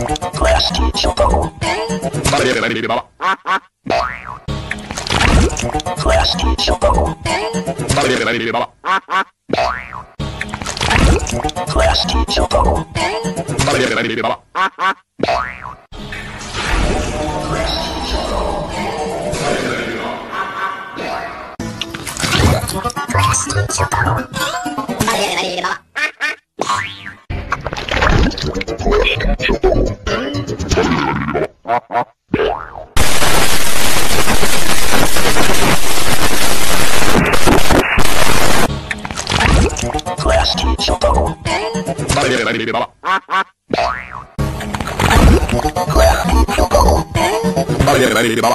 Class teacher. Class teacher go. Class teacher go.